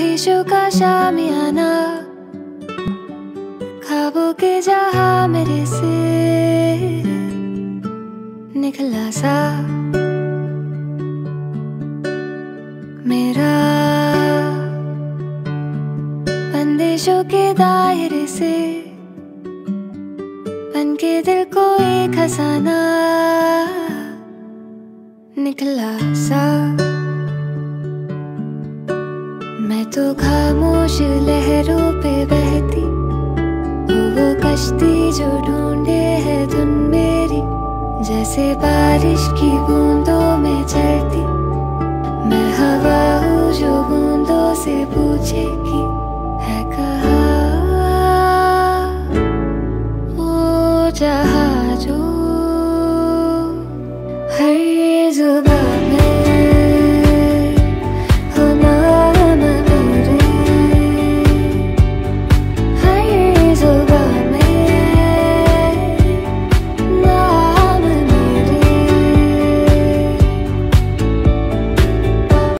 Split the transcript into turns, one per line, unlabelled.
बंदिशों का शामियाना खाबों के जहा मेरे से निकला सा मेरा बंदिशों के दायरे से बन के दिल को एक खजाना निकला सा मैं तो खामोश लहरों पे बहती वो कश्ती जो ढूंढे है धुन मेरी, जैसे बारिश की बूंदों में चलती मैं हवा हूँ जो बूंदों से पूछेगी, है कहा? जो जहाजो, हर ज़ुबान